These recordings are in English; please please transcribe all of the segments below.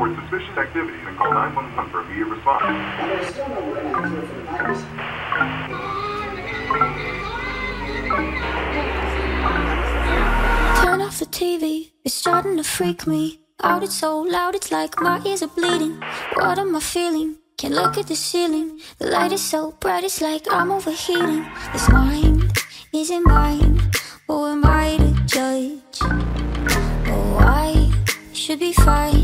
report suspicious activities and call 911 for immediate response. And there's still no for the virus. Turn off the TV, it's starting to freak me out. It's so loud, it's like my ears are bleeding. What am I feeling? Can't look at the ceiling. The light is so bright, it's like I'm overheating. This mind isn't mine. Who am I to judge? Oh, I should be fine,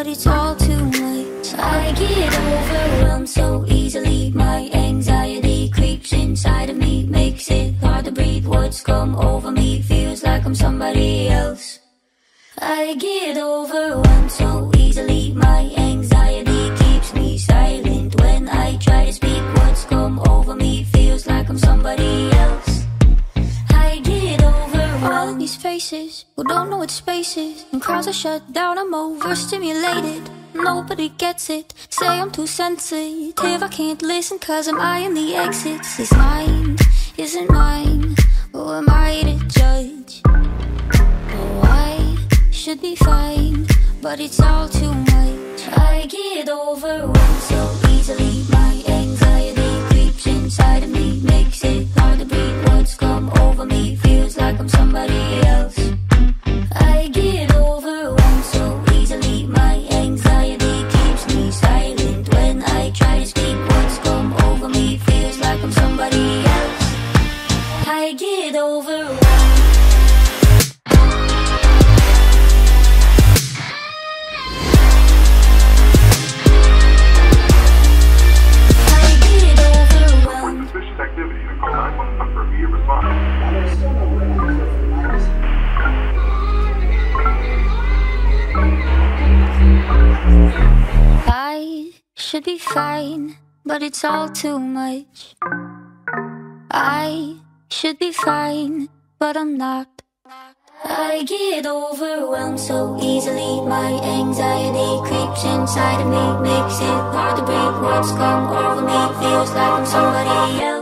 but it's all too much. I get overwhelmed so easily. My anxiety creeps inside of me, makes it hard to breathe. What's come over me feels like I'm somebody else. I get overwhelmed so easily. My anxiety keeps me silent when I try to speak. What's come over me feels like I'm somebody else. I get overwhelmed. All these faces who don't know what space is. Crowds are shut down, I'm overstimulated. Nobody gets it. Say I'm too sensitive. I can't listen cause I'm eyeing the exits. This mind isn't mine. Who am I to judge? Oh, I should be fine, but it's all too much. I get overwhelmed so easily. My anxiety creeps inside of me, makes it I should be fine, but it's all too much. I should be fine, but I'm not. I get overwhelmed so easily. My anxiety creeps inside of me, makes it hard to breathe. What's come over me feels like I'm somebody else.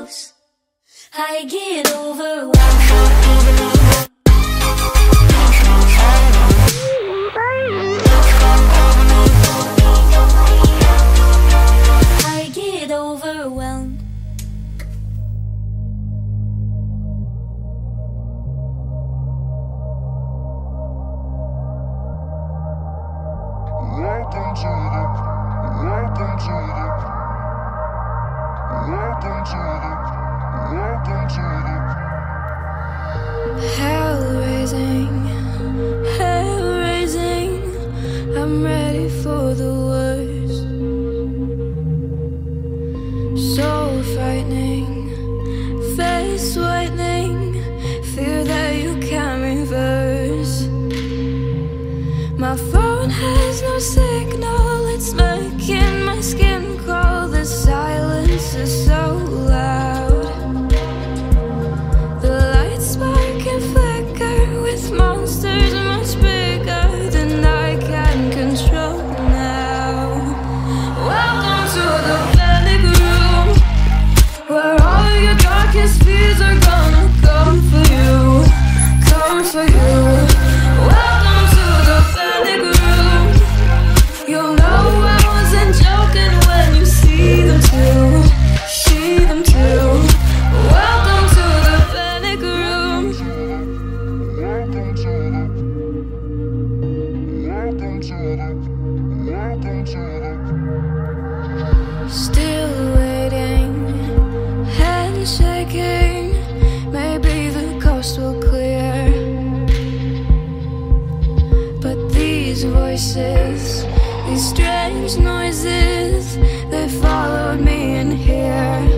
For the worst. So frightening, face whitening. Fear that you can't reverse. My phone has no signal, it's making my skin crawl. The silence is so loud. Voices, these strange noises, they followed me in here.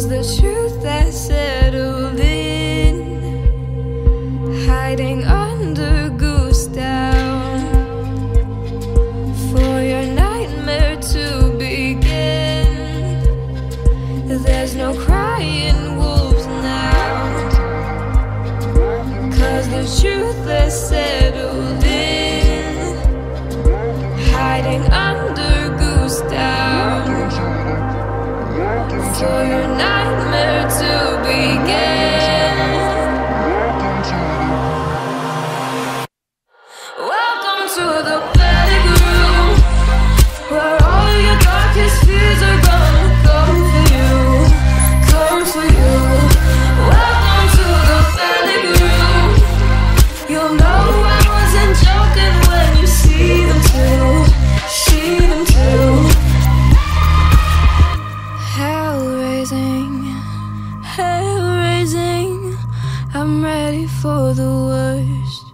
was the truth that settled in, hiding under goose down for your nightmare to begin. There's no crying wolves now, cause the truth that settled in, hiding for your nightmare to begin. I'm ready for the worst.